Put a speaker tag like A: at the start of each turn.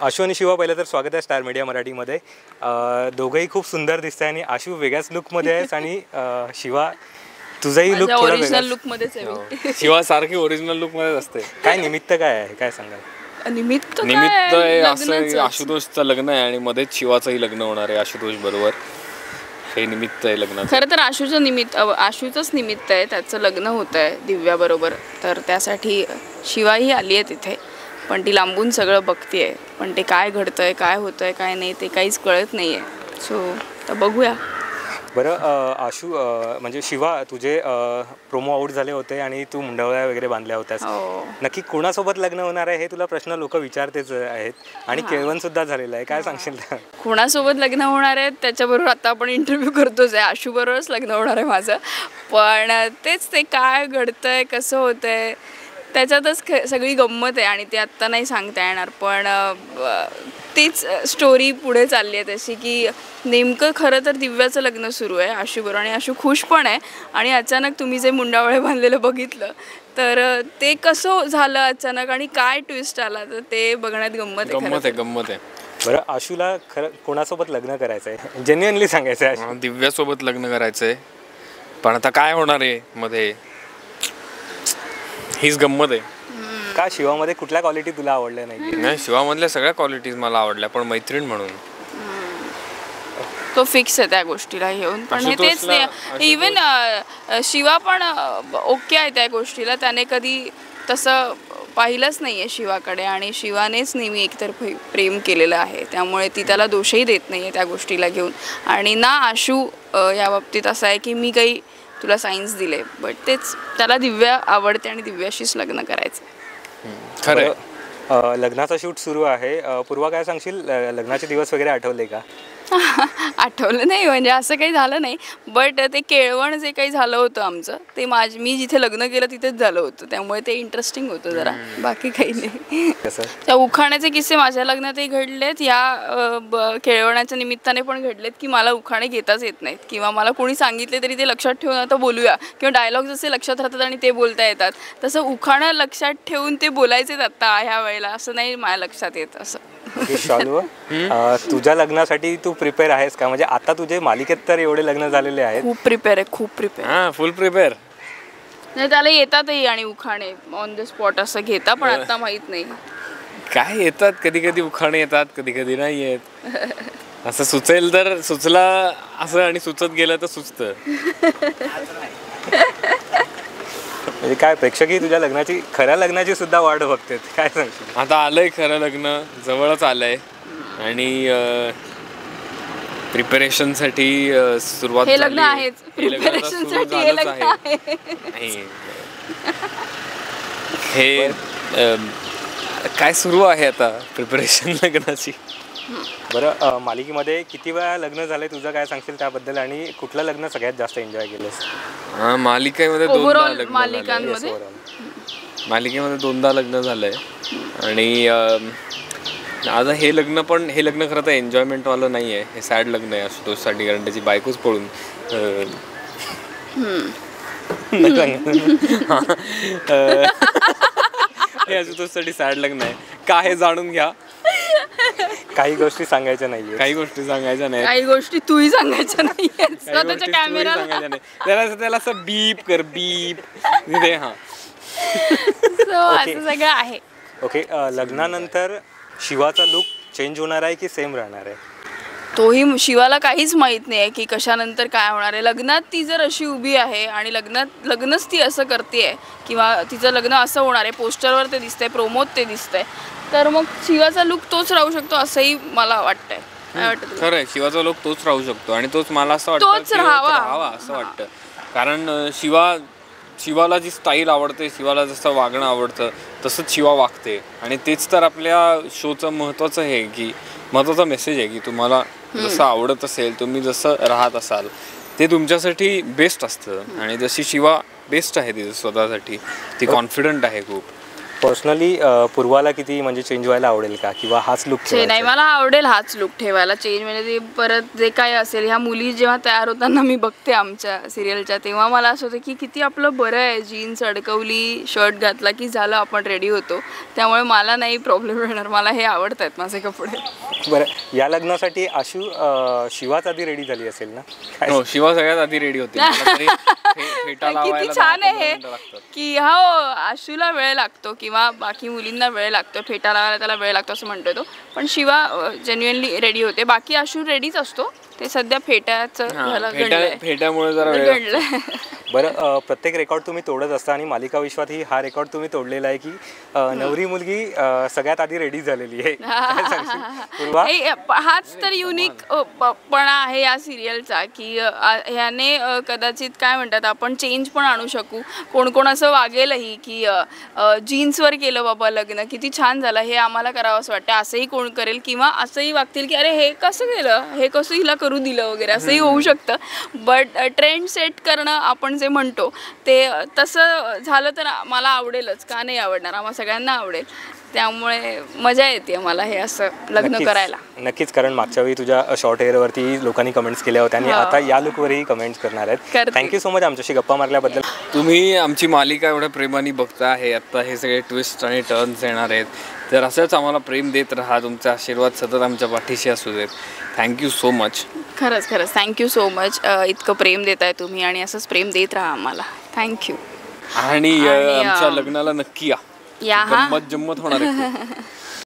A: आशू आणि शिवा पहिलं तर स्वागत आहे स्टार मीडिया मराठीमध्ये. दोघंही खूप सुंदर दिसत आहे आणि आशू वेगळ्याच लुकमध्ये आहेस आणि शिवा तुझाही लुक थोडा
B: ओरिजिनल
A: वेगळा
B: लुक मध्येच आहे मी.
C: शिवा सारखी ओरिजिनल लुक मध्येच असते.
A: काय निमित्त काय आहे? काय सांगाल?
B: निमित्त?
C: निमित्त आहे असं. आशुतोषचं लग्न आहे आणि मध्येच शिवाचंही लग्न होणार आहे आशुतोष बरोबर. हे निमित्त आहे लग्नाचं.
B: खरं तर आशूचं निमित्त आशूचंच निमित्त आहे त्याचं लग्न होतं आहे दिव्याबरोबर तर त्यासाठी शिवाही आली आहे तिथे. पण ती लांबून सगळं बघते पण ते काय घडतंय काय होतंय काय नाही ते काहीच कळत नाही आहे सो तर बघूया.
A: बरं आशू म्हणजे शिवा तुझे प्रोमो आउट झाले होते आणि तू मुंडवळ्या वगैरे बांधल्या होत्यास.
B: हो.
A: नक्की कोणासोबत लग्न होणार आहे हे तुला प्रश्न लोक विचारतेच आहेत. आणि केळवण सुद्धा झालेलं आहे. काय सांगशील?
B: कोणासोबत लग्न होणार आहे त्याच्याबरोबर आता आपण इंटरव्ह्यू करतोच आहे. आशूबरोबरच लग्न होणार आहे माझं. पण तेच ते काय घडतंय कसं होतंय त्याच्यातच ख सगळी गंमत आहे आणि ते आत्ता नाही सांगता येणार पण तीच स्टोरी पुढे चालली आहे तशी की नेमकं खरं तर दिव्याचं लग्न सुरू आहे आशूबरोबर आणि आशू खुश पण आहे आणि अचानक तुम्ही जे मुंडावळे बांधलेलं बघितलं तर ते कसं झालं अचानक आणि काय ट्विस्ट आला तर ते बघण्यात गंमत आहे
C: गंमत आहे गंमत आहे.
A: बरं आशूला खरं कोणासोबत लग्न करायचं आहे जेन्युअनली सांगायचं आहे
C: दिव्यासोबत लग्न करायचंय. पण आता काय होणार आहे मध्ये? हीच गंमत आहे.
A: का शिवामध्ये कुठल्या क्वालिटी तुला आवडल्या नाही
C: नाही शिवामधल्या सगळ्या क्वालिटीज मला आवडल्या पण मैत्रीण म्हणून.
B: तो फिक्स आहे त्या गोष्टीला घेऊन. पण हे तेच
C: आशुतोषला-
B: नाही इवन शिवा पण ओके आहे त्या गोष्टीला. त्याने कधी तसं पाहिलंच नाही आहे शिवाकडे आणि शिवानेच नेहमी एकतर प्रे- प्रेम केलेलं आहे. त्यामुळे ती त्याला दोषही देत नाही आहे त्या गोष्टीला घेऊन. आणि ना आशू अ, या बाबतीत असं आहे की मी काही तुला सायन्स दिले. बट तेच त्याला दिव्या आवडते आणि दिव्याशीच लग्न करायचं.
C: खरं
A: लग्नाचा शूट सुरू आहे. पूर्वा काय सांगशील? लग्नाचे दिवस वगैरे आठवले का?
B: आठवलं नाही म्हणजे असं काही झालं नाही. बट ते केळवण जे काही झालं होतं आमचं ते माझ मी जिथे लग्न केलं तिथेच झालं होतं. त्यामुळे ते इंटरेस्टिंग होतं जरा. बाकी काही नाही. त्या उखाण्याचे किस्से माझ्या लग्नातही घडलेत. या केळवणाच्या निमित्ताने पण घडलेत की मला उखाणे घेताच येत नाहीत. किंवा मला कोणी सांगितले तरी ते लक्षात ठेवून आता बोलूया. किंवा डायलॉग जसे लक्षात राहतात आणि ते बोलता येतात. तसं उखाणं लक्षात ठेवून ते बोलायचेच आत्ता ह्या वेळेला. असं नाही माझ्या लक्षात येत असं.
A: शालू अ, तुझ्या लग्नासाठी तू प्रिपेअर आहेस का? म्हणजे आता तुझे मालिकेत तर एवढे लग्न झालेले आहेत.
B: खूप प्रिपेअर आहे खूप प्रिपेअर
C: हा फुल प्रिपेअर
B: नाही त्याला येतातही आणि उखाणे ऑन द स्पॉट असं घेता पण आता माहीत नाही.
C: काय येतात? कधी कधी उखाणे येतात कधी कधी नाही येत. असं सुचेल तर सुचला असं आणि सुचत गेलं तर सुचतं.
A: म्हणजे काय प्रेक्षकही तुझ्या लग्नाची खऱ्या लग्नाची सुद्धा वाट बघतात. काय सांगशील?
C: आता आलंय खरं लग्न जवळच आलंय. आणि प्रिपरेशनसाठी सुरुवात
B: हे लग्न
C: झाली.
B: आहेच.
C: हे
B: प्रिपरेशनसाठी हे
C: झालंच
B: लग्न
C: आहे. हे काय सुरू आहे आता प्रिपरेशन लग्नाची?
A: बरं मालिकेमध्ये किती वेळा लग्न झाले तुझं काय सांगशील त्याबद्दल? आणि कुठलं लग्न सगळ्यात जास्त एन्जॉय केलंस?
C: हा, मालिकेमध्ये दोनदा लग्न झालंय.
B: मालिकांमध्ये?
C: दोनदा लग्न झालंय. आणि आता हे लग्न पण हे लग्न खरं तर एन्जॉयमेंटवालं नाही आहे हे सॅड लग्न आहे आशुतोषसाठी कारण त्याची बायकोच पळून हे आशुतोषसाठी सॅड लग्न आहे. का हे जाणून घ्या?
A: काही गोष्टी सांगायच्या नाहीये
C: काही गोष्टी सांगायच्या नाही
B: काही गोष्टी तूही सांगायच्या नाही स्वतःच्या कॅमेरा
C: त्याला असं- त्याला असं बीप कर बीप तिथे हा.
B: असं सगळं आहे.
A: ओके लग्नानंतर शिवाचा लुक चेंज होणार आहे की सेम राहणार आहे?
B: तोही शिवाला काहीच माहीत नाही आहे की कशानंतर काय होणार आहे. लग्नात ती जर अशी उभी आहे आणि लग्नात लग्नच ती असं करते किंवा तिचं लग्न असं होणार आहे पोस्टरवर ते दिसतंय प्रोमोत ते दिसतंय तर मग शिवाचा लुक तोच राहू शकतो असंही मला वाटतंय. काय वाटतं तुला?
C: खरंय शिवाचा लोक तोच राहू शकतो आणि तोच मला असं वाटतं
B: तोच
C: की
B: राहावा.
C: राहावा असं वाटतं. कारण अं, शिवा शिवाला जी स्टाईल आवडते शिवाला जसं वागणं आवडतं तसंच शिवा वागते. आणि तेच तर आपल्या शोचं महत्त्वाचं आहे की महत्त्वाचा मेसेज आहे की तुम्हाला जसं आवडत असेल तुम्ही जसं राहत असाल ते तुमच्यासाठी बेस्ट असतं. आणि जशी शिवा बेस्ट आहे तिचं स्वतःसाठी ती कॉन्फिडंट आहे खूप.
A: पर्सनली पूर्वाला किती म्हणजे चेंज व्हायला आवडेल का? किंवा हाच लुक
B: नाही मला आवडेल हाच लुक ठेवायला. चेंज म्हणजे ते परत जे काय असेल ह्या मुली जेव्हा तयार होताना मी बघते आमच्या सिरियलच्या तेव्हा मला असं होतं की किती आपलं बरं आहे. जीन्स अडकवली शर्ट घातला की झालं आपण रेडी होतो. त्यामुळे मला नाही प्रॉब्लेम येणार मला हे आवडत आहेत माझे कपडे.
A: बरं या लग्नासाठी आशू शिवाच आधी रेडी झाली असेल ना?
C: हो शिवा सगळ्यात आधी रेडी होते.
B: किती छान आहे
C: पंधरा
B: हे. की हो आशूला वेळ लागतो किंवा बाकी मुलींना वेळ लागतो फेटा लावायला त्याला वेळ लागतो असं म्हणतोय तो. पण शिवा जेन्युअनली रेडी होते. बाकी आशू रेडीच असतो. ते सध्या फेट्याचं
C: हा. फेट्यामुळे जरा
A: बरं प्रत्येक रेकॉर्ड तुम्ही तोडत असता आणि मालिका विश्वातही हा रेकॉर्ड तुम्ही तोडलेला आहे की नवरी मुलगी सगळ्यात आधी रेडी झालेली आहे.
B: हे, हाच तर युनिक पण आहे या सिरियलचा की ह्याने कदाचित काय म्हणतात आपण चेंज पण आणू शकू. कोण कोण असं वागेलही की जीन्सवर केलं बाबा लग्न किती छान झालं हे आम्हाला करावं असं वाटतं असंही कोण करेल किंवा असंही वागतील की अरे हे कसं केलं? हे कसं हिला करू दिलं वगैरे असंही होऊ शकतं. बट ट्रेंड सेट करणं आपण जे म्हणतो ते तसं झालं तर मला आवडेलच का नाही आवडणार? आम्हा सगळ्यांना आवडेल. त्यामुळे मजा येते मला हे असं लग्न. करायला.
A: नक्कीच कारण मागच्या वेळी तुझ्या शॉर्ट हेअरवरती लोकांनी कमेंट्स केल्या होत्या आणि. आता या लुकवरही कमेंट्स करणार आहेत. थँक्यू सो मच आमच्याशी गप्पा मारल्याबद्दल.
C: तुम्ही आमची मालिका एवढ्या प्रेमाने बघता आहे आत्ता हे सगळे ट्विस्ट आणि टर्न्स येणार आहेत. तर असंच आम्हाला प्रेम देत राहा. तुमचा आशीर्वाद सतत आमच्या पाठीशी असू देत. थँक्यू सो मच
B: खरंच खरंच. थँक्यू सो मच इतकं प्रेम देताय तुम्ही आणि असंच प्रेम देत राहा आम्हाला. थँक्यू
C: आणि आमच्या लग्नाला नक्की या.
B: या हा.
C: गंमत जम्मत होणार आहे.